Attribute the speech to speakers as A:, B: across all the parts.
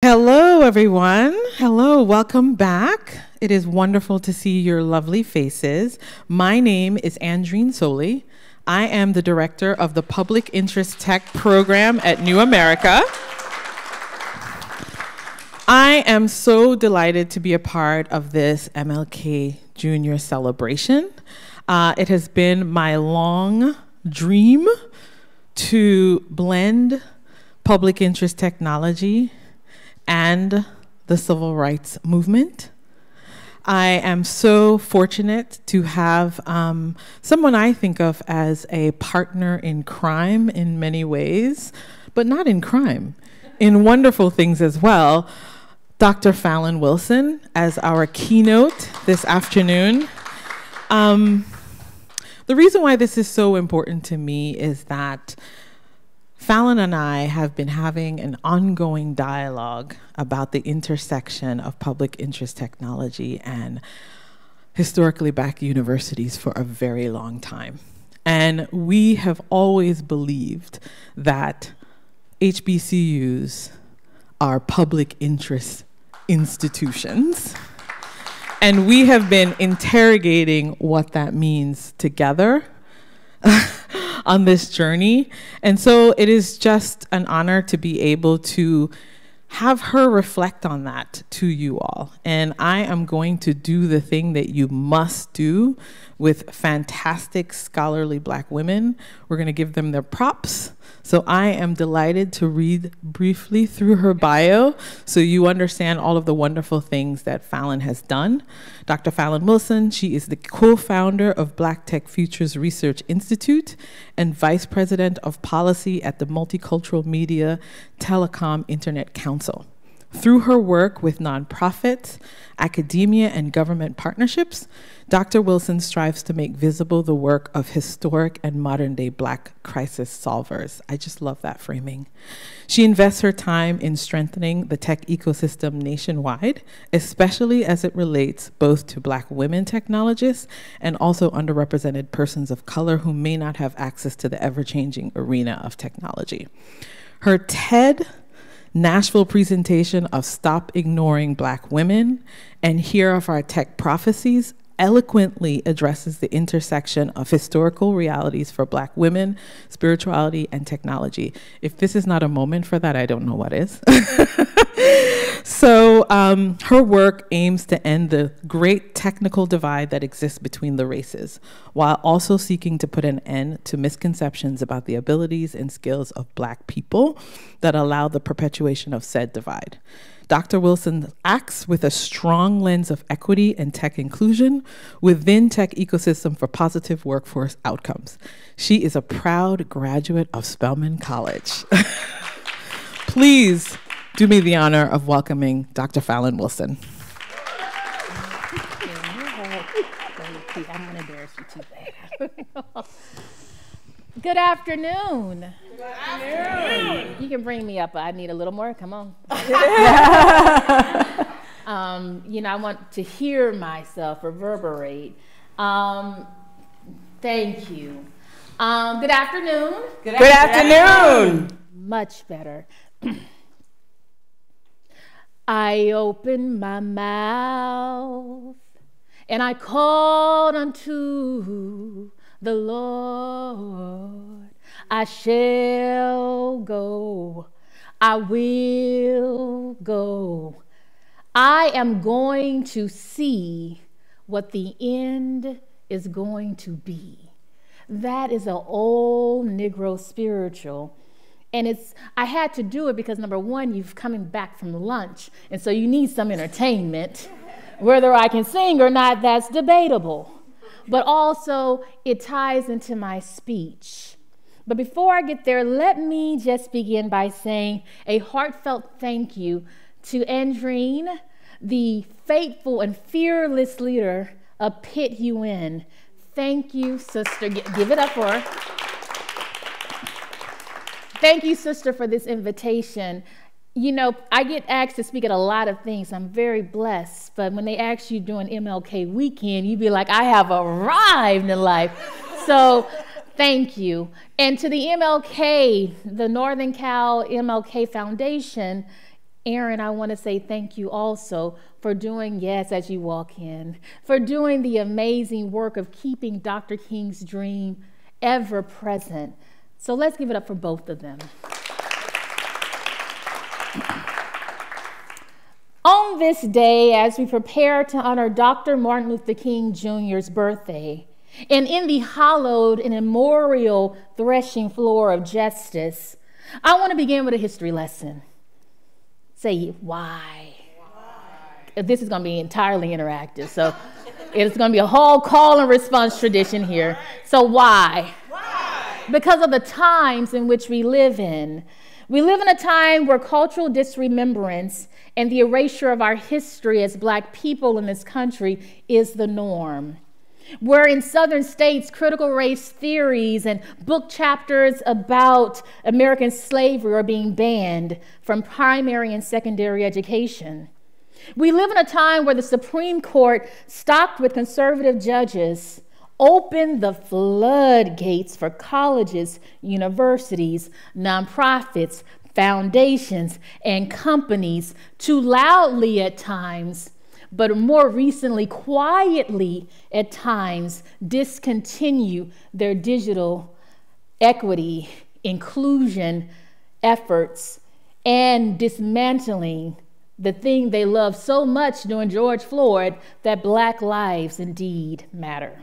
A: Hello, everyone. Hello, welcome back. It is wonderful to see your lovely faces. My name is Andreen Soley. I am the director of the Public Interest Tech program at New America. I am so delighted to be a part of this MLK Junior celebration. Uh, it has been my long dream to blend public interest technology and the civil rights movement. I am so fortunate to have um, someone I think of as a partner in crime in many ways, but not in crime, in wonderful things as well. Dr. Fallon Wilson as our keynote this afternoon. Um, the reason why this is so important to me is that Fallon and I have been having an ongoing dialogue about the intersection of public interest technology and historically black universities for a very long time. And we have always believed that HBCUs are public interest institutions. And we have been interrogating what that means together on this journey. And so it is just an honor to be able to have her reflect on that to you all. And I am going to do the thing that you must do with fantastic scholarly black women. We're going to give them their props. So I am delighted to read briefly through her bio so you understand all of the wonderful things that Fallon has done. Dr. Fallon Wilson, she is the co-founder of Black Tech Futures Research Institute and vice president of policy at the Multicultural Media Telecom Internet Council. Through her work with nonprofits, academia, and government partnerships, Dr. Wilson strives to make visible the work of historic and modern day Black crisis solvers. I just love that framing. She invests her time in strengthening the tech ecosystem nationwide, especially as it relates both to Black women technologists and also underrepresented persons of color who may not have access to the ever changing arena of technology. Her TED Nashville presentation of Stop Ignoring Black Women and Here of Our Tech Prophecies eloquently addresses the intersection of historical realities for Black women, spirituality, and technology. If this is not a moment for that, I don't know what is. so, um, her work aims to end the great technical divide that exists between the races, while also seeking to put an end to misconceptions about the abilities and skills of Black people that allow the perpetuation of said divide. Dr. Wilson acts with a strong lens of equity and tech inclusion within tech ecosystem for positive workforce outcomes. She is a proud graduate of Spelman College. Please do me the honor of welcoming Dr. Fallon Wilson.
B: Good afternoon. Good afternoon. You can bring me up. I need a little more. Come on. um, you know, I want to hear myself reverberate. Um, thank you. Um, good afternoon.
C: Good, good afternoon.
B: Much better. I opened my mouth and I called unto the Lord. I shall go. I will go. I am going to see what the end is going to be. That is an old Negro spiritual. And it's I had to do it because number one, you've coming back from lunch, and so you need some entertainment. Whether I can sing or not, that's debatable. But also it ties into my speech. But before I get there, let me just begin by saying a heartfelt thank you to Andreen, the faithful and fearless leader of PIT-UN. Thank you, sister. Give it up for her. Thank you, sister, for this invitation. You know, I get asked to speak at a lot of things. I'm very blessed. But when they ask you during MLK weekend, you'd be like, I have arrived in life. So Thank you. And to the MLK, the Northern Cal MLK Foundation, Aaron, I want to say thank you also for doing, yes, as you walk in, for doing the amazing work of keeping Dr. King's dream ever present. So let's give it up for both of them. On this day, as we prepare to honor Dr. Martin Luther King Jr.'s birthday, and in the hallowed and immemorial threshing floor of justice, I want to begin with a history lesson. Say why. why? This is going to be entirely interactive, so it's going to be a whole call and response tradition here. So why? Why? Because of the times in which we live in. We live in a time where cultural disremembrance and the erasure of our history as black people in this country is the norm where in southern states, critical race theories and book chapters about American slavery are being banned from primary and secondary education. We live in a time where the Supreme Court, stocked with conservative judges, opened the floodgates for colleges, universities, nonprofits, foundations, and companies to loudly at times but more recently, quietly at times, discontinue their digital equity, inclusion efforts, and dismantling the thing they loved so much during George Floyd that black lives indeed matter.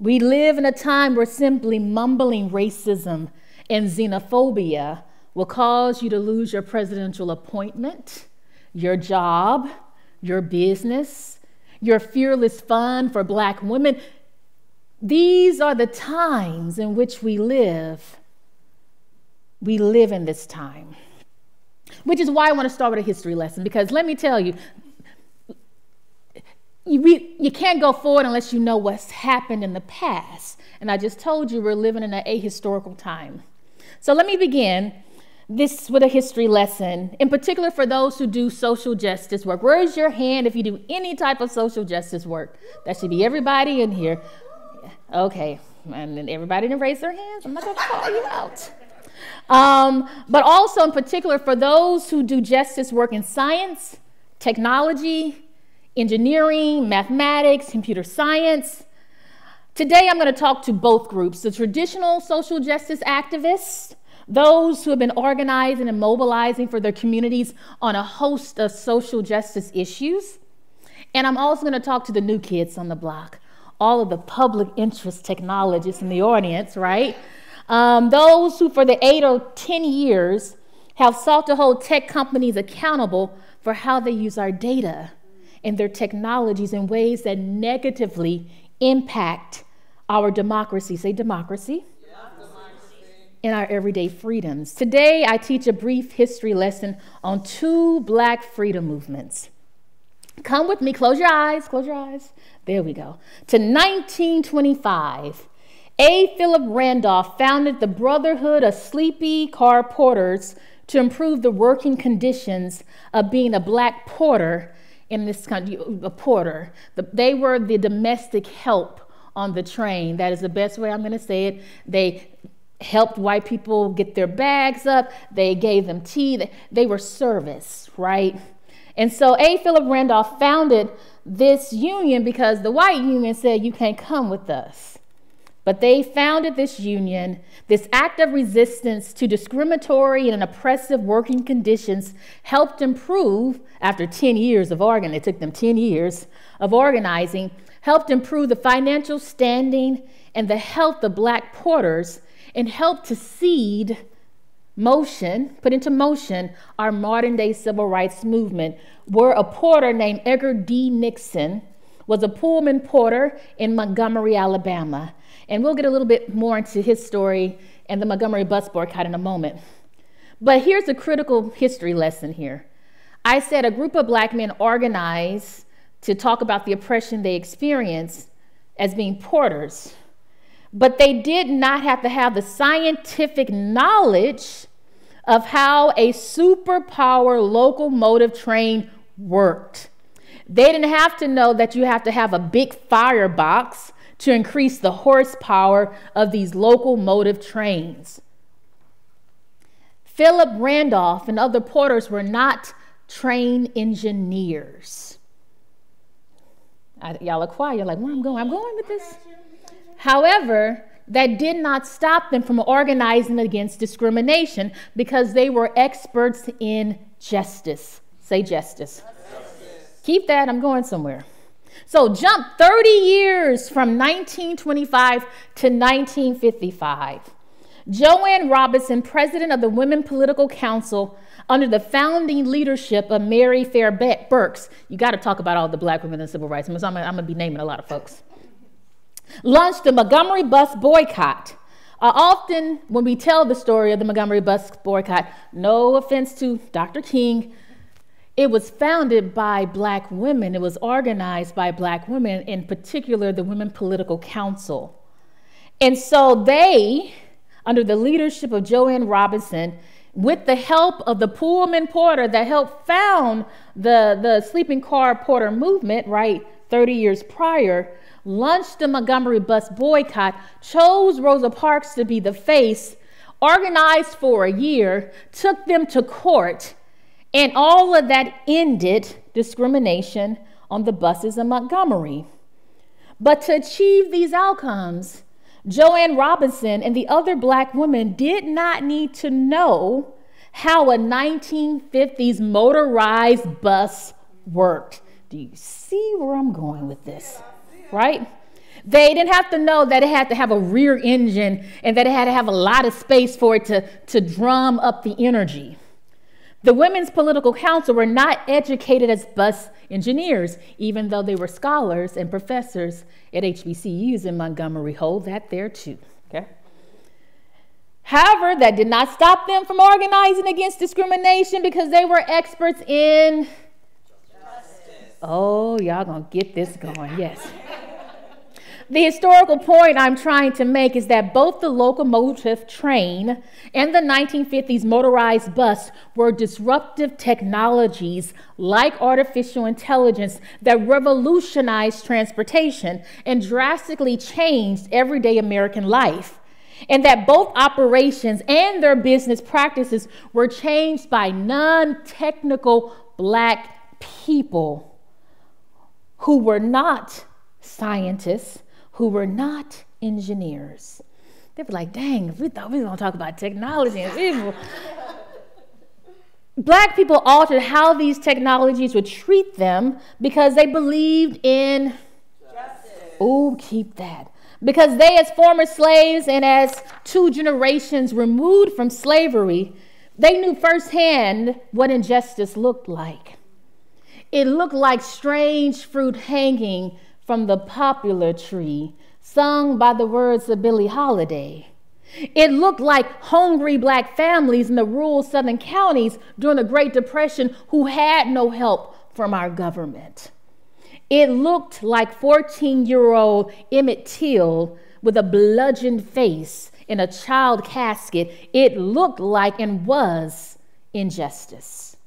B: We live in a time where simply mumbling racism and xenophobia will cause you to lose your presidential appointment, your job, your business, your fearless fund for black women. These are the times in which we live. We live in this time. Which is why I want to start with a history lesson, because let me tell you, you, we, you can't go forward unless you know what's happened in the past. And I just told you we're living in an ahistorical time. So let me begin this with a history lesson, in particular for those who do social justice work. Where's your hand if you do any type of social justice work? That should be everybody in here. Okay, and then everybody to raise their hands. I'm not to call you out. Um, but also, in particular, for those who do justice work in science, technology, engineering, mathematics, computer science. Today, I'm going to talk to both groups the traditional social justice activists those who have been organizing and mobilizing for their communities on a host of social justice issues. And I'm also going to talk to the new kids on the block, all of the public interest technologists in the audience, right? Um, those who, for the eight or 10 years, have sought to hold tech companies accountable for how they use our data and their technologies in ways that negatively impact our democracy. Say democracy in our everyday freedoms. Today, I teach a brief history lesson on two black freedom movements. Come with me, close your eyes, close your eyes. There we go. To 1925, A. Philip Randolph founded the Brotherhood of Sleeping Car Porters to improve the working conditions of being a black porter in this country, a porter. they were the domestic help on the train. That is the best way I'm going to say it. They helped white people get their bags up. They gave them tea. They were service, right? And so A. Philip Randolph founded this union because the white union said, You can't come with us. But they founded this union. This act of resistance to discriminatory and oppressive working conditions helped improve, after 10 years of organizing, it took them 10 years of organizing, helped improve the financial standing and the health of black porters and helped to seed motion, put into motion our modern day civil rights movement, where a porter named Edgar D. Nixon was a Pullman porter in Montgomery, Alabama. And we'll get a little bit more into his story and the Montgomery bus boycott in a moment. But here's a critical history lesson here. I said a group of black men organized to talk about the oppression they experienced as being porters but they did not have to have the scientific knowledge of how a superpower locomotive train worked. They didn't have to know that you have to have a big firebox to increase the horsepower of these locomotive trains. Philip Randolph and other porters were not train engineers. I, y'all are quiet. You're like, where I'm going? I'm going with this. However, that did not stop them from organizing against discrimination because they were experts in justice. Say justice. justice. Keep that, I'm going somewhere. So jump 30 years from 1925 to 1955. Jo Ann Robinson, president of the Women Political Council, under the founding leadership of Mary Fair Burks, you got to talk about all the black women in civil rights. I'm going to be naming a lot of folks launched the Montgomery bus boycott. Uh, often, when we tell the story of the Montgomery bus boycott, no offense to Dr. King, it was founded by black women. It was organized by black women, in particular, the Women Political Council. And so they, under the leadership of Jo Ann Robinson, with the help of the Pullman Porter that helped found the, the sleeping car porter movement, right, 30 years prior, launched the Montgomery bus boycott, chose Rosa Parks to be the face, organized for a year, took them to court, and all of that ended discrimination on the buses in Montgomery. But to achieve these outcomes, Jo Ann Robinson and the other black women did not need to know how a 1950s motorized bus worked. Do you see where I'm going with this? right? They didn't have to know that it had to have a rear engine and that it had to have a lot of space for it to, to drum up the energy. The Women's Political Council were not educated as bus engineers, even though they were scholars and professors at HBCUs in Montgomery. Hold that there too, okay? However, that did not stop them from organizing against discrimination because they were experts in. Justice. Oh, y'all gonna get this going, yes. The historical point I'm trying to make is that both the locomotive train and the 1950s motorized bus were disruptive technologies like artificial intelligence that revolutionized transportation and drastically changed everyday American life. And that both operations and their business practices were changed by non technical black people who were not scientists who were not engineers. They were like, dang, we thought we were going to talk about technology and people. Black people altered how these technologies would treat them because they believed in justice. Oh, keep that. Because they, as former slaves and as two generations removed from slavery, they knew firsthand what injustice looked like. It looked like strange fruit hanging from the popular tree, sung by the words of Billie Holiday. It looked like hungry black families in the rural southern counties during the Great Depression who had no help from our government. It looked like 14 year old Emmett Till with a bludgeoned face in a child casket. It looked like and was injustice.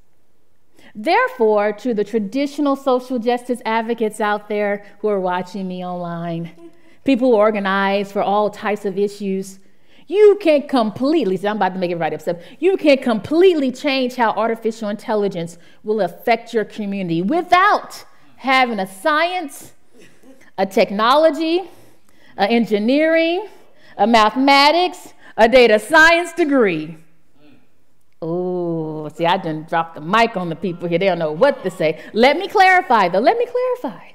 B: Therefore, to the traditional social justice advocates out there who are watching me online, people who organize for all types of issues, you can't completely, see, I'm about to make it everybody upset, you can't completely change how artificial intelligence will affect your community without having a science, a technology, a engineering, a mathematics, a data science degree. Oh, see, I didn't drop the mic on the people here. They don't know what to say. Let me clarify, though. Let me clarify.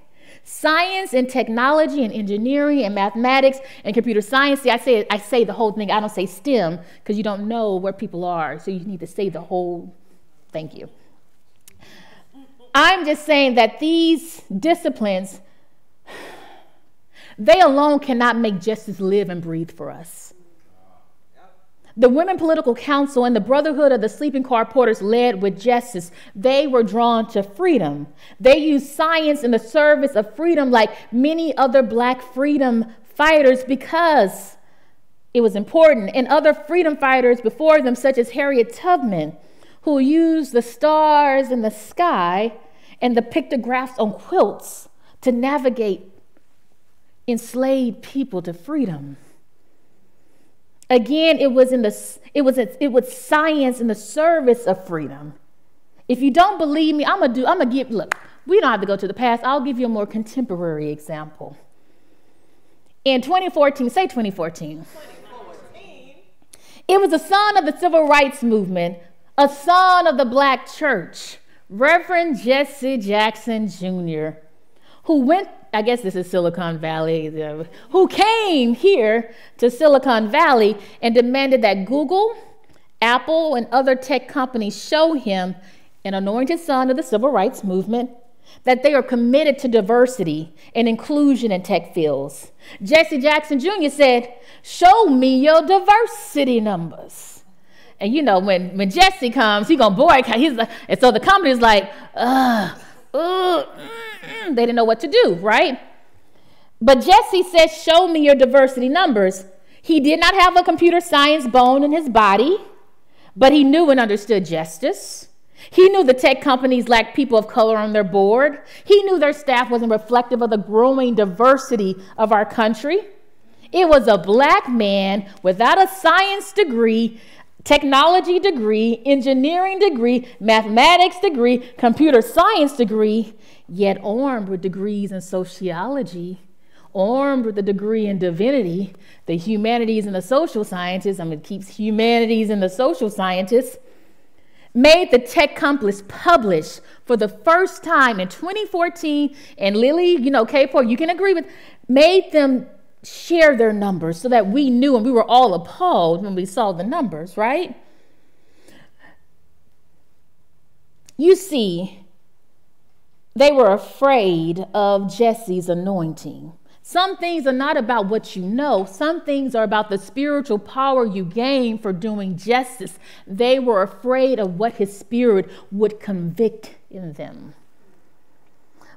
B: Science and technology and engineering and mathematics and computer science. See, I say I say the whole thing. I don't say STEM because you don't know where people are. So you need to say the whole. Thank you. I'm just saying that these disciplines, they alone cannot make justice live and breathe for us. The Women Political Council and the Brotherhood of the Sleeping Car Porters led with justice. They were drawn to freedom. They used science in the service of freedom, like many other black freedom fighters, because it was important. And other freedom fighters before them, such as Harriet Tubman, who used the stars in the sky and the pictographs on quilts to navigate enslaved people to freedom. Again, it was in the it was it was science in the service of freedom. If you don't believe me, I'm gonna do. I'm gonna give. Look, we don't have to go to the past. I'll give you a more contemporary example. In 2014, say 2014. 2014. It was a son of the civil rights movement, a son of the black church, Reverend Jesse Jackson Jr., who went I guess this is Silicon Valley, who came here to Silicon Valley and demanded that Google, Apple, and other tech companies show him, an anointed son of the civil rights movement, that they are committed to diversity and inclusion in tech fields. Jesse Jackson Jr. said, Show me your diversity numbers. And you know, when, when Jesse comes, he gonna boycott. He's like, and so the company's like, ugh, ugh, mm, they didn't know what to do, right? But Jesse said, Show me your diversity numbers. He did not have a computer science bone in his body, but he knew and understood justice. He knew the tech companies lacked people of color on their board. He knew their staff wasn't reflective of the growing diversity of our country. It was a black man without a science degree, technology degree, engineering degree, mathematics degree, computer science degree, yet armed with degrees in sociology, armed with a degree in divinity, the humanities and the social sciences, I mean, it keeps humanities and the social scientists, made the tech companies publish for the first time in 2014, and Lily, you know, K4, you can agree with, made them share their numbers so that we knew and we were all appalled when we saw the numbers, right? You see, they were afraid of Jesse's anointing. Some things are not about what you know, some things are about the spiritual power you gain for doing justice. They were afraid of what his spirit would convict in them.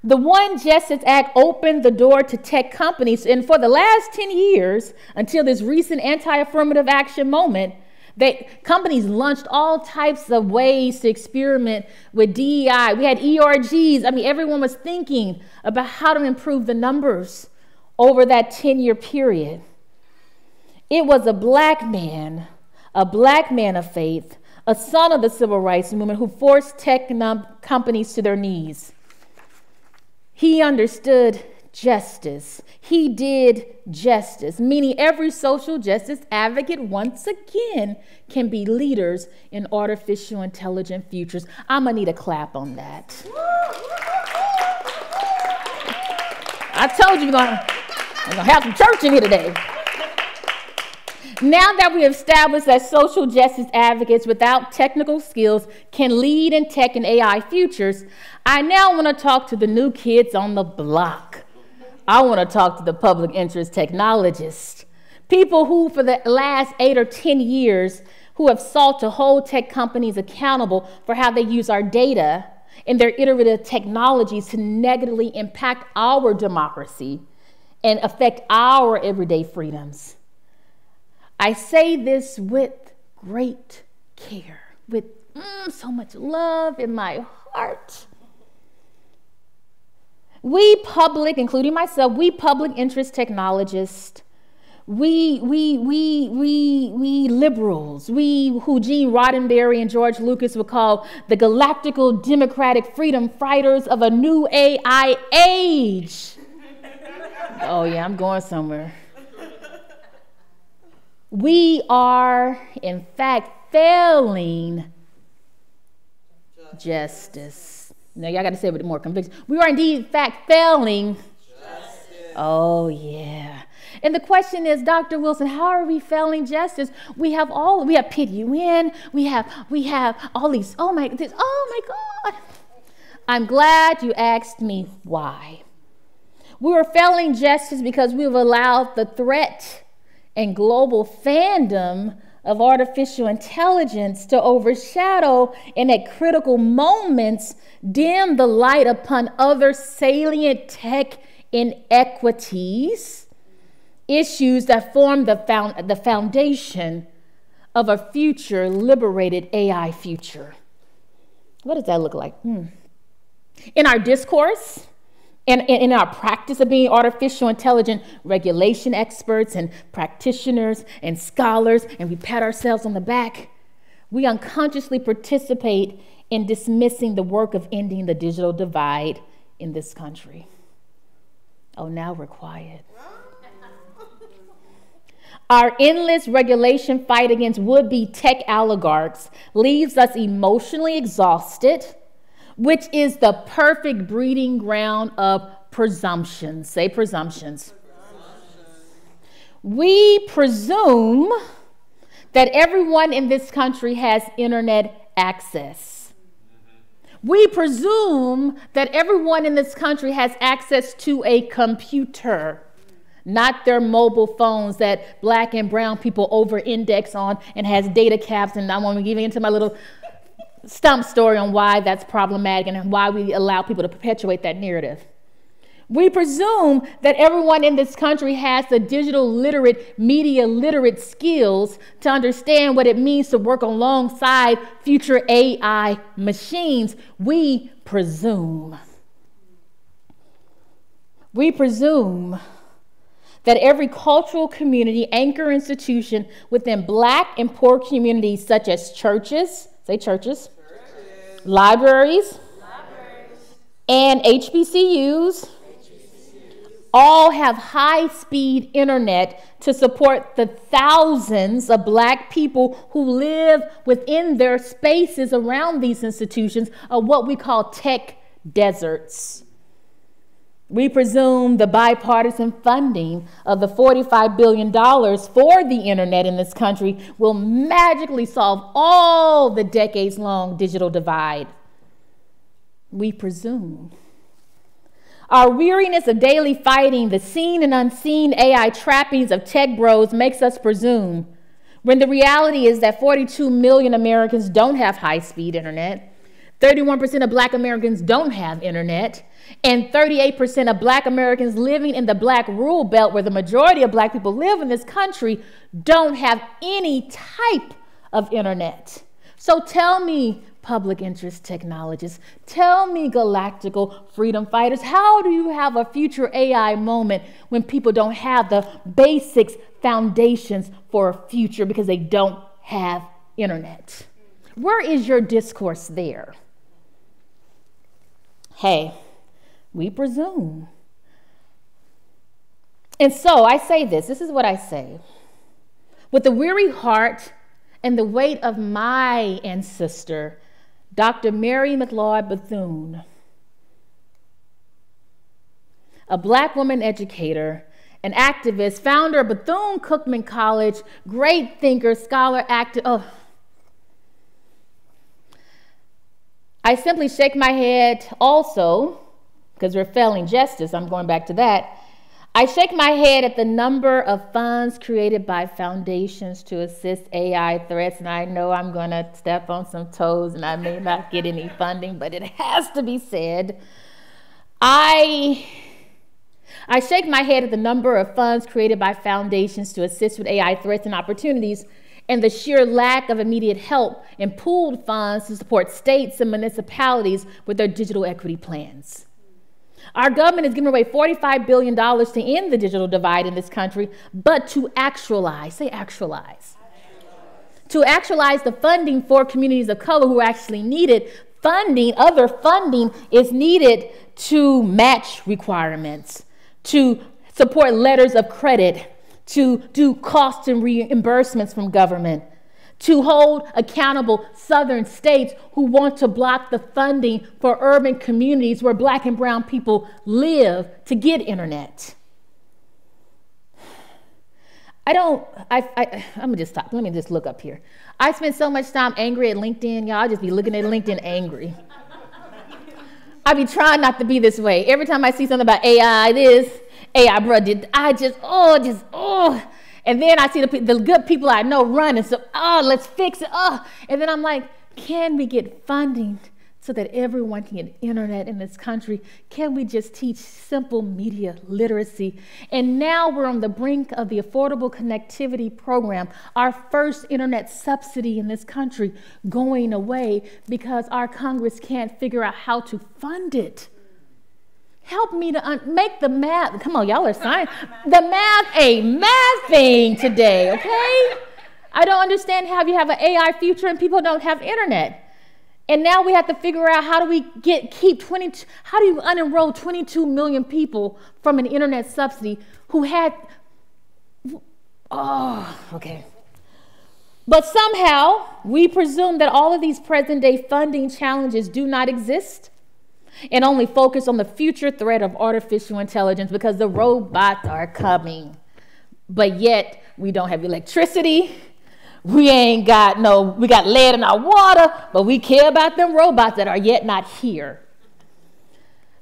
B: The One Justice Act opened the door to tech companies, and for the last 10 years, until this recent anti affirmative action moment, they, companies launched all types of ways to experiment with DEI. We had ERGs. I mean, everyone was thinking about how to improve the numbers over that 10 year period. It was a black man, a black man of faith, a son of the civil rights movement who forced tech companies to their knees. He understood justice. He did justice, meaning every social justice advocate, once again, can be leaders in artificial intelligent futures. I'm gonna need a clap on that. I told you you're gonna, you're gonna have some church in here today. Now that we have established that social justice advocates without technical skills can lead in tech and AI futures, I now want to talk to the new kids on the block. I want to talk to the public interest technologists, people who, for the last eight or 10 years, who have sought to hold tech companies accountable for how they use our data and their iterative technologies to negatively impact our democracy and affect our everyday freedoms. I say this with great care, with mm, so much love in my heart. We public, including myself, we public interest technologists, we, we, we, we, we liberals, we who Gene Roddenberry and George Lucas would call the galactical democratic freedom fighters of a new AI age. oh, yeah, I'm going somewhere. We are, in fact, failing justice. Now, y'all got to say it with more conviction. We are indeed, in fact, failing. Justice. Oh, yeah. And the question is, Dr. Wilson, how are we failing justice? We have all, we have PIT-UN, we have, we have all these, oh my, this, oh my God. I'm glad you asked me why. We are failing justice because we've allowed the threat and global fandom of artificial intelligence to overshadow and at critical moments dim the light upon other salient tech inequities, issues that form the, found, the foundation of a future liberated AI future. What does that look like? Hmm. In our discourse, And in our practice of being artificial intelligent regulation experts and practitioners and scholars, and we pat ourselves on the back, we unconsciously participate in dismissing the work of ending the digital divide in this country. Oh, now we're quiet. Our endless regulation fight against would be tech oligarchs leaves us emotionally exhausted, which is the perfect breeding ground of presumptions. Say presumptions. We presume that everyone in this country has internet access. We presume that everyone in this country has access to a computer not their mobile phones that black and brown people over index on and has data caps. And I want to give into my little stump story on why that's problematic and why we allow people to perpetuate that narrative. We presume that everyone in this country has the digital literate, media literate skills to understand what it means to work alongside future AI machines. We presume. We presume that every cultural community, anchor institution within black and poor communities, such as churches, say churches, churches. Libraries, libraries, and HBCUs, all have high speed internet to support the thousands of black people who live within their spaces around these institutions of what we call tech deserts. We presume the bipartisan funding of the $45 billion for the internet in this country will magically solve all the decades long digital divide. We presume. Our weariness of daily fighting the seen and unseen AI trappings of tech bros makes us presume, when the reality is that 42 million Americans don't have high speed internet, 31% of black Americans don't have internet. And 38% of black Americans living in the black rural belt, where the majority of black people live in this country, don't have any type of internet. So tell me, public interest technologists, tell me, galactical freedom fighters, how do you have a future AI moment when people don't have the basics, foundations for a future because they don't have internet? Where is your discourse there? Hey, we presume. And so I say this this is what I say. With the weary heart and the weight of my ancestor, Dr. Mary McLeod Bethune, a black woman educator, an activist, founder of Bethune Cookman College, great thinker, scholar, actor. Oh. I simply shake my head also because we're failing justice. I'm going back to that. I shake my head at the number of funds created by foundations to assist AI threats, and I know I'm going to step on some toes and I may not get any funding, but it has to be said. I I shake my head at the number of funds created by foundations to assist with AI threats and opportunities and the sheer lack of immediate help and pooled funds to support states and municipalities with their digital equity plans. Our government is giving away $45 billion to end the digital divide in this country, but to actualize, say actualize, to actualize the funding for communities of color who actually need it, funding, other funding is needed to match requirements, to support letters of credit, to do cost and reimbursements from government to hold accountable southern states who want to block the funding for urban communities where black and brown people live to get internet. I don't, I, I, I'm gonna just stop. Let me just look up here. I spend so much time angry at LinkedIn, y'all. I just be looking at LinkedIn angry. I be trying not to be this way. Every time I see something about AI, this, AI, bro, did I just, oh, just, oh, and then I see the, the good people I know running. So, oh, let's fix it. Oh. And then I'm like, can we get funding so that everyone can get internet in this country? Can we just teach simple media literacy? And now we're on the brink of the Affordable Connectivity Program, our first internet subsidy in this country going away because our Congress can't figure out how to fund it. Help me to un- make the math. Come on, y'all are science. The math a math thing today, okay? I don't understand how you have an AI future and people don't have internet. And now we have to figure out how do we get keep 20 how do you unenroll 22 million people from an internet subsidy who had oh okay. But somehow we presume that all of these present day funding challenges do not exist and only focus on the future threat of artificial intelligence because the robots are coming. But yet we don't have electricity we ain't got no, we got lead in our water, but we care about them robots that are yet not here.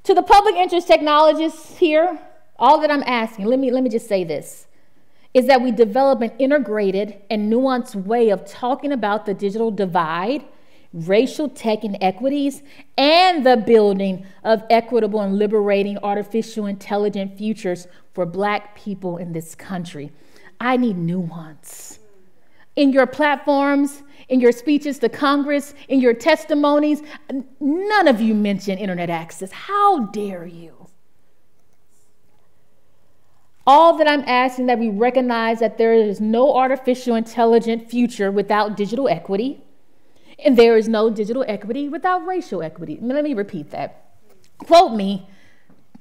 B: To the public interest technologists here, all that I'm asking, let me, let me just say this, is that we develop an integrated and nuanced way of talking about the digital divide, racial tech inequities, and the building of equitable and liberating artificial intelligent futures for black people in this country. I need nuance in your platforms, in your speeches to Congress, in your testimonies, none of you mention internet access. How dare you? All that I'm asking that we recognize that there is no artificial intelligent future without digital equity, and there is no digital equity without racial equity. Let me repeat that. Quote me,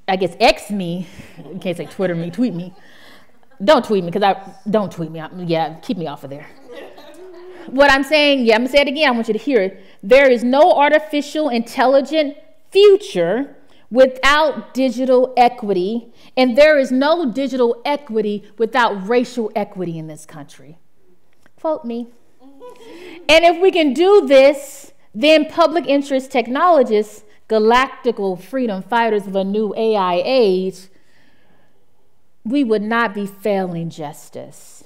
B: I guess X me, in case I Twitter me, tweet me. Don't tweet me because I don't tweet me. Yeah, keep me off of there what I'm saying, yeah, I'm gonna say it again. I want you to hear it. There is no artificial intelligent future without digital equity, and there is no digital equity without racial equity in this country. Quote me. And if we can do this, then public interest technologists, galactical freedom fighters of a new AI age, we would not be failing justice.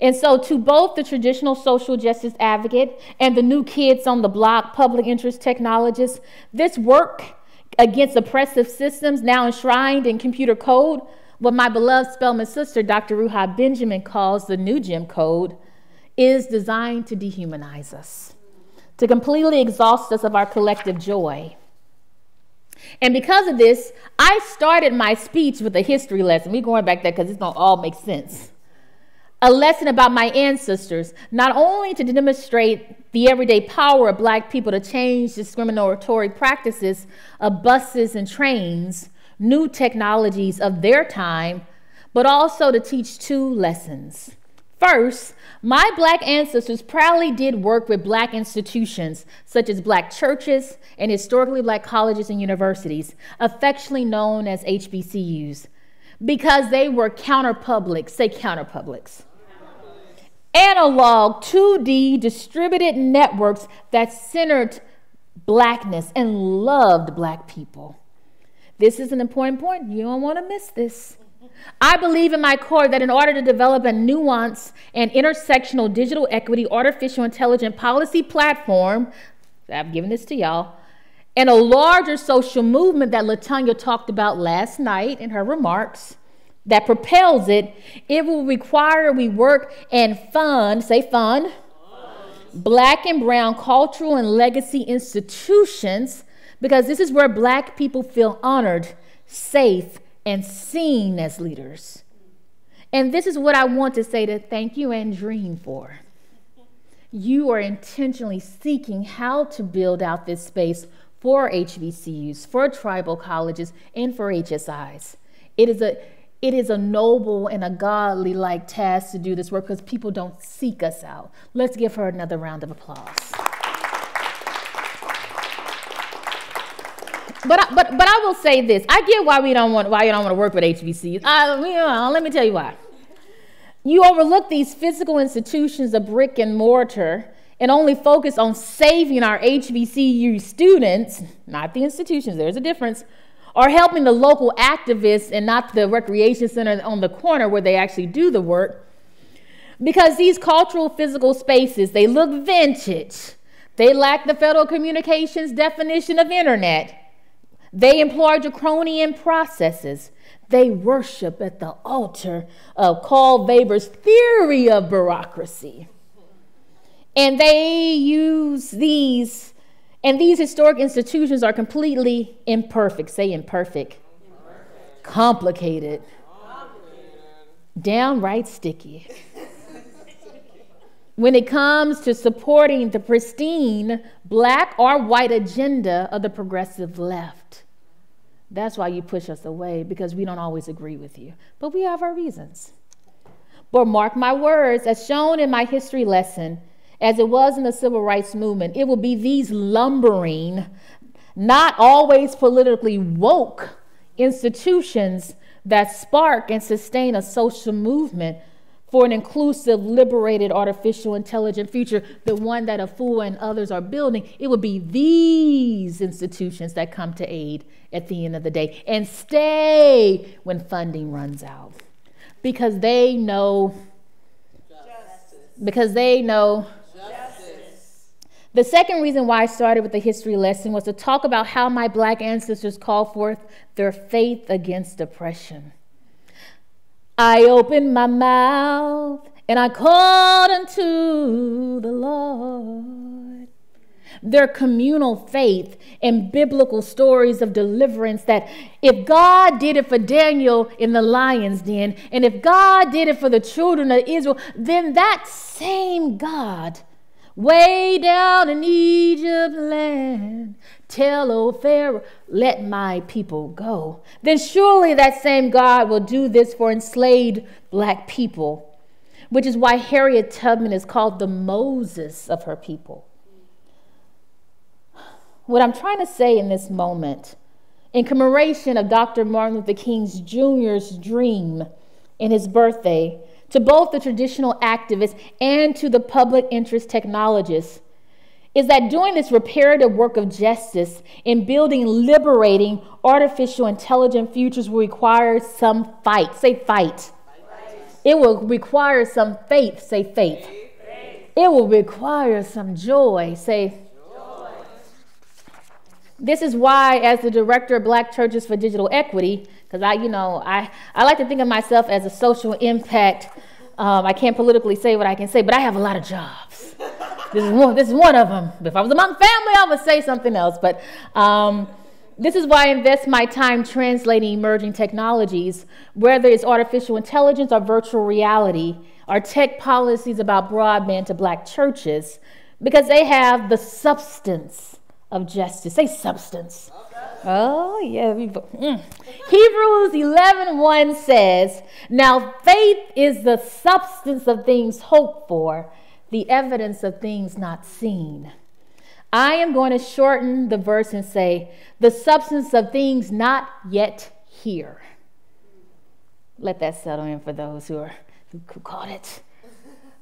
B: And so, to both the traditional social justice advocate and the new kids on the block, public interest technologists, this work against oppressive systems now enshrined in computer code, what my beloved Spelman sister, Dr. Ruha Benjamin, calls the new Jim Code, is designed to dehumanize us, to completely exhaust us of our collective joy. And because of this, I started my speech with a history lesson. We're going back there because it's going to all make sense a lesson about my ancestors, not only to demonstrate the everyday power of black people to change discriminatory practices of buses and trains, new technologies of their time, but also to teach two lessons. First, my black ancestors proudly did work with black institutions such as black churches and historically black colleges and universities, affectionately known as HBCUs, because they were counterpublics, say counterpublics analog 2D distributed networks that centered blackness and loved black people. This is an important point. You don't want to miss this. I believe in my core that in order to develop a nuanced and intersectional digital equity artificial intelligence policy platform, I've given this to y'all, and a larger social movement that Latanya talked about last night in her remarks, that propels it, it will require we work and fund, say fund, black and brown cultural and legacy institutions because this is where black people feel honored, safe, and seen as leaders. And this is what I want to say to thank you Andreen for. You are intentionally seeking how to build out this space for HBCUs, for tribal colleges, and for HSIs. It is a it is a noble and a godly like task to do this work because people don't seek us out. Let's give her another round of applause. But, but, but I will say this. I get why we don't want why you don't want to work with HBCUs. Uh, you know, let me tell you why. You overlook these physical institutions of brick and mortar and only focus on saving our HBCU students, not the institutions, there's a difference, or helping the local activists and not the recreation center on the corner where they actually do the work. Because these cultural physical spaces, they look vintage. They lack the Federal Communications definition of internet. They employ draconian processes. They worship at the altar of Karl Weber's theory of bureaucracy. And they use these And these historic institutions are completely imperfect. Say imperfect. imperfect. Complicated. Complicated. Downright sticky. When it comes to supporting the pristine black or white agenda of the progressive left. That's why you push us away, because we don't always agree with you. But we have our reasons. But mark my words, as shown in my history lesson, as it was in the civil rights movement, it will be these lumbering, not always politically woke institutions that spark and sustain a social movement for an inclusive, liberated, artificial, intelligent future, the one that Afua and others are building, it would be these institutions that come to aid at the end of the day and stay when funding runs out. Because they know, Justice. because they know Justice. the second reason why I started with the history lesson was to talk about how my black ancestors called forth their faith against oppression. I opened my mouth and I called unto the Lord. Their communal faith and biblical stories of deliverance that if God did it for Daniel in the lion's den, and if God did it for the children of Israel, then that same God way down in Egypt land. Tell, O Pharaoh, let my people go. Then surely that same God will do this for enslaved black people, which is why Harriet Tubman is called the Moses of her people. What I'm trying to say in this moment, in commemoration of Dr. Martin Luther King Jr.'s dream in his birthday, to both the traditional activists and to the public interest technologists is that doing this reparative work of justice in building liberating artificial intelligent futures will require some fight. Say fight. fight. It will require some faith. Say faith. faith. It will require some joy. Say joy. This is why, as the director of Black Churches for Digital Equity, because I, you know, I, I like to think of myself as a social impact. Um, I can't politically say what I can say, but I have a lot of jobs. This, is one, this is one of them. If I was among family, I would say something else. But um, this is why I invest my time translating emerging technologies, whether it's artificial intelligence or virtual reality, or tech policies about broadband to black churches, because they have the substance of justice. Say substance. Oh, yeah. Mm. Hebrews 11 1 says, Now faith is the substance of things hoped for, the evidence of things not seen. I am going to shorten the verse and say, The substance of things not yet here. Let that settle in for those who, are, who caught it.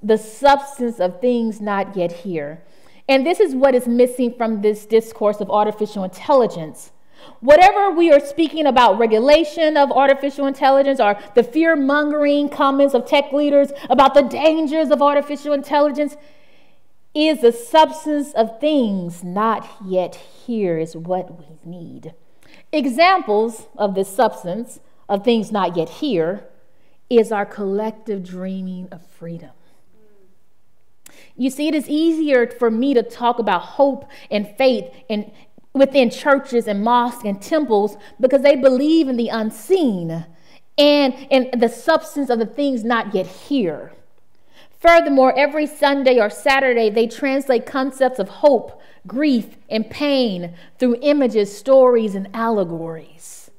B: The substance of things not yet here. And this is what is missing from this discourse of artificial intelligence. Whatever we are speaking about regulation of artificial intelligence or the fear mongering comments of tech leaders about the dangers of artificial intelligence is the substance of things not yet here, is what we need. Examples of this substance of things not yet here is our collective dreaming of freedom. You see, it is easier for me to talk about hope and faith and, within churches and mosques and temples because they believe in the unseen and in the substance of the things not yet here. Furthermore, every Sunday or Saturday, they translate concepts of hope, grief, and pain through images, stories, and allegories.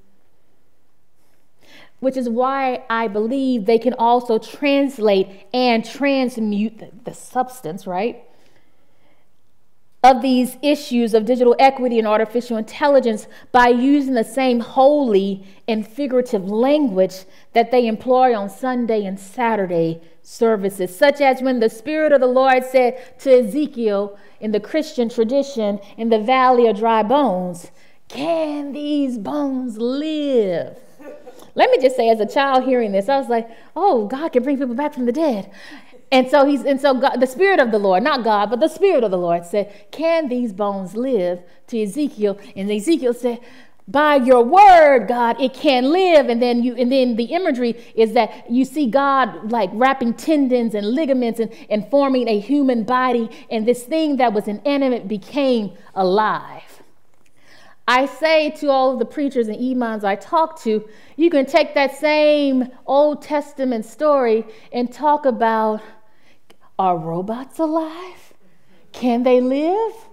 B: Which is why I believe they can also translate and transmute the, the substance, right? Of these issues of digital equity and artificial intelligence by using the same holy and figurative language that they employ on Sunday and Saturday services, such as when the Spirit of the Lord said to Ezekiel in the Christian tradition in the valley of dry bones, Can these bones live? Let me just say, as a child hearing this, I was like, oh, God can bring people back from the dead. And so he's and so God, the spirit of the Lord, not God, but the spirit of the Lord said, "Can these bones live?" To Ezekiel, and Ezekiel said, by your word god it can live. And then you and then the imagery is that you see god like wrapping tendons and ligaments and, and forming a human body. And this thing that was inanimate became alive. I say to all of the preachers and imams i talk to you can take that same old testament story and talk about are robots alive can they live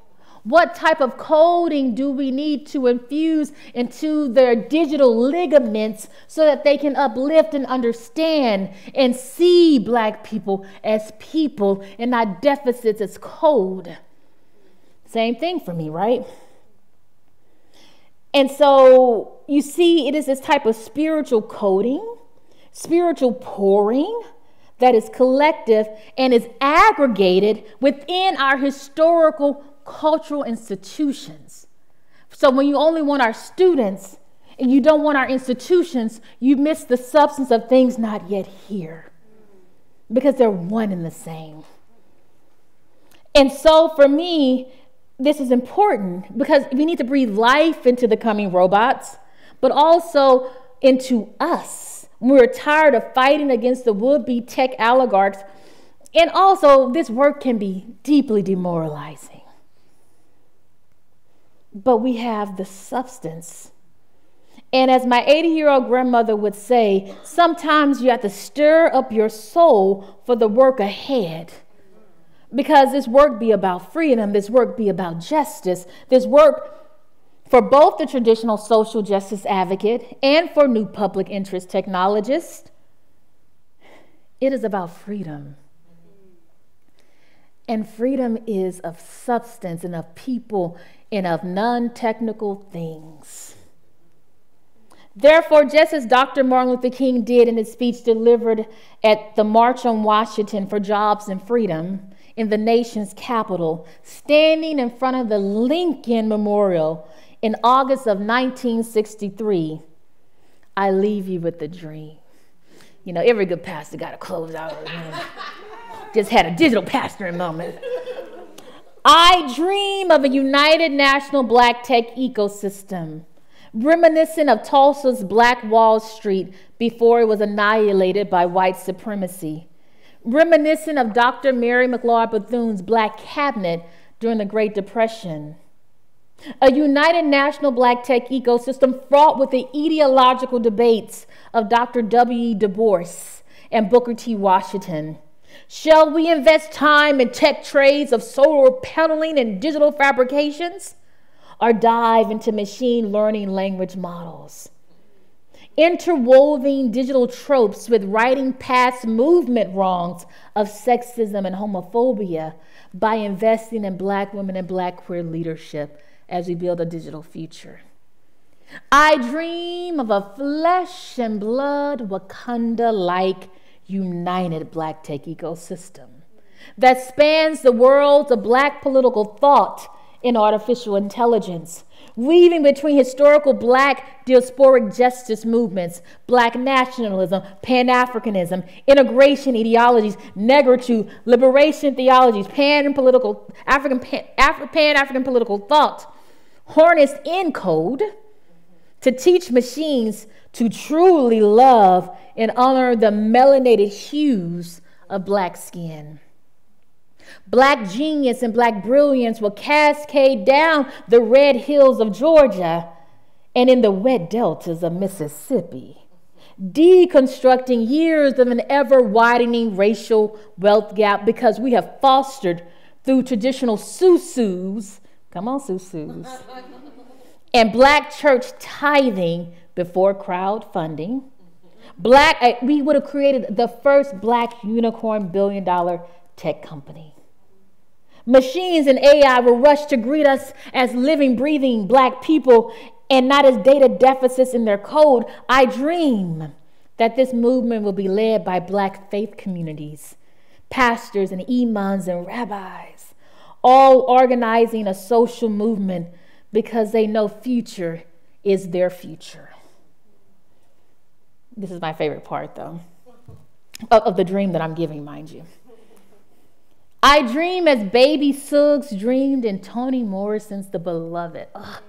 B: what type of coding do we need to infuse into their digital ligaments so that they can uplift and understand and see Black people as people and not deficits as code? Same thing for me, right? And so you see, it is this type of spiritual coding, spiritual pouring that is collective and is aggregated within our historical cultural institutions. So when you only want our students and you don't want our institutions, you miss the substance of things not yet here because they're one and the same. And so for me, this is important because we need to breathe life into the coming robots, but also into us. We're tired of fighting against the would be tech oligarchs. And also, this work can be deeply demoralizing but we have the substance. And as my 80 year old grandmother would say, sometimes you have to stir up your soul for the work ahead. Because this work be about freedom, this work be about justice, this work for both the traditional social justice advocate and for new public interest technologists. It is about freedom. And freedom is of substance and of people and of non technical things. Therefore, just as Dr. Martin Luther King did in his speech delivered at the March on Washington for Jobs and Freedom in the nation's capital, standing in front of the Lincoln Memorial in August of 1963, I leave you with a dream. You know, every good pastor got to close out. Just had a digital pastoring moment. I dream of a united national black tech ecosystem, reminiscent of Tulsa's Black Wall Street before it was annihilated by white supremacy, reminiscent of Dr. Mary McLeod Bethune's Black Cabinet during the Great Depression. A united national black tech ecosystem fraught with the ideological debates of Dr. W. Du Bois and Booker T. Washington Shall we invest time in tech trades of solar paneling and digital fabrications? Or dive into machine learning language models? Interwoven digital tropes with writing past movement wrongs of sexism and homophobia by investing in black women and black queer leadership as we build a digital future. I dream of a flesh and blood Wakanda like united black tech ecosystem that spans the worlds of black political thought in artificial intelligence, weaving between historical black diasporic justice movements, black nationalism, pan Africanism, integration ideologies, negritude, liberation theologies, pan political African pan African political thought, harnessed in code to teach machines to truly love and honor the melanated hues of black skin. Black genius and black brilliance will cascade down the red hills of Georgia and in the wet deltas of Mississippi, deconstructing years of an ever widening racial wealth gap because we have fostered through traditional susus, come on, susus and black church tithing before crowdfunding. Black, uh, we would have created the first black unicorn billion dollar tech company. Machines and AI will rush to greet us as living, breathing black people and not as data deficits in their code. I dream that this movement will be led by black faith communities, pastors and imams and rabbis, all organizing a social movement because they know future is their future. This is my favorite part, though, of, the dream that I'm giving, mind you. I dream as baby Suggs dreamed in Toni Morrison's The Beloved. Ugh.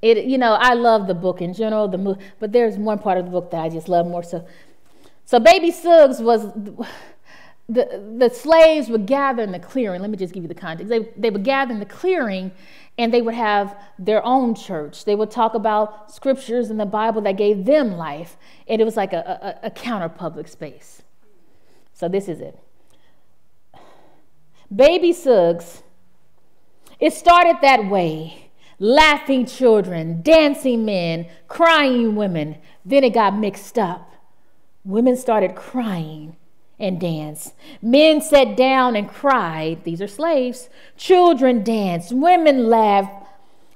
B: it, you know, I love the book in general, the movie, but there's one part of the book that I just love more. So, so Baby Suggs was the the slaves would gather in the clearing. Let me just give you the context. They they would gather in the clearing, and they would have their own church. They would talk about scriptures in the Bible that gave them life, and it was like a, a, a counter public space. So this is it. Baby Suggs. It started that way laughing children, dancing men, crying women. Then it got mixed up. Women started crying and danced. Men sat down and cried. These are slaves. Children danced. Women laughed.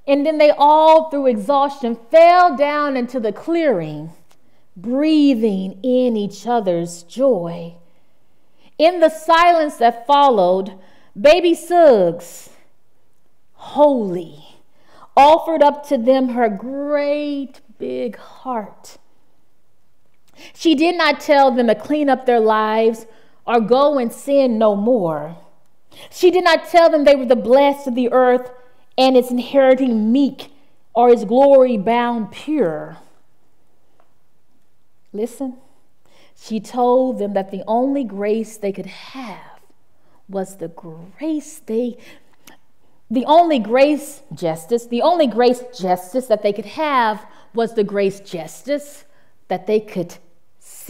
B: And then they all, through exhaustion, fell down into the clearing, breathing in each other's joy. In the silence that followed, baby Suggs, holy, offered up to them her great big heart. She did not tell them to clean up their lives or go and sin no more. She did not tell them they were the blessed of the earth and its inheriting meek or its glory bound pure. Listen, she told them that the only grace they could have was the grace they the only grace justice, the only grace justice that they could have was the grace justice that they could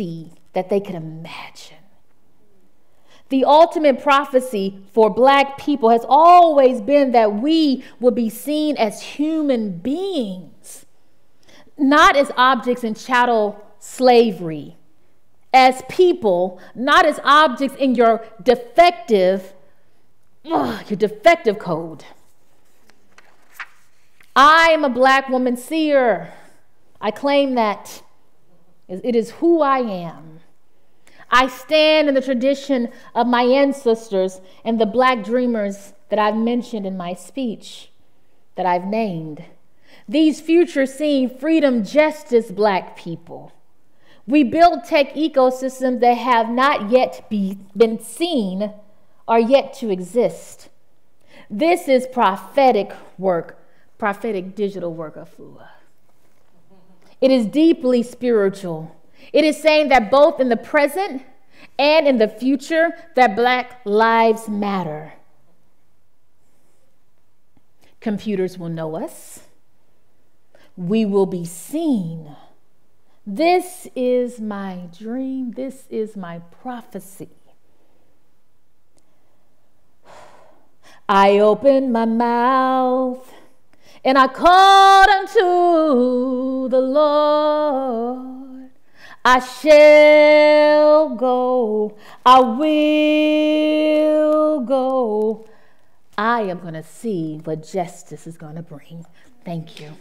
B: see, that they could imagine. The ultimate prophecy for black people has always been that we will be seen as human beings, not as objects in chattel slavery, as people, not as objects in your defective ugh, your defective code. I am a black woman seer. I claim that. It is who I am. I stand in the tradition of my ancestors and the black dreamers that I've mentioned in my speech, that I've named. These future seeing freedom justice black people. We build tech ecosystems that have not yet be, been seen are yet to exist. This is prophetic work, prophetic digital work of Afua. It is deeply spiritual. It is saying that both in the present and in the future that black lives matter. Computers will know us. We will be seen. This is my dream. This is my prophecy. I open my mouth and I called unto the Lord. I shall go, I will go. I am going to see what justice is going to bring. Thank you.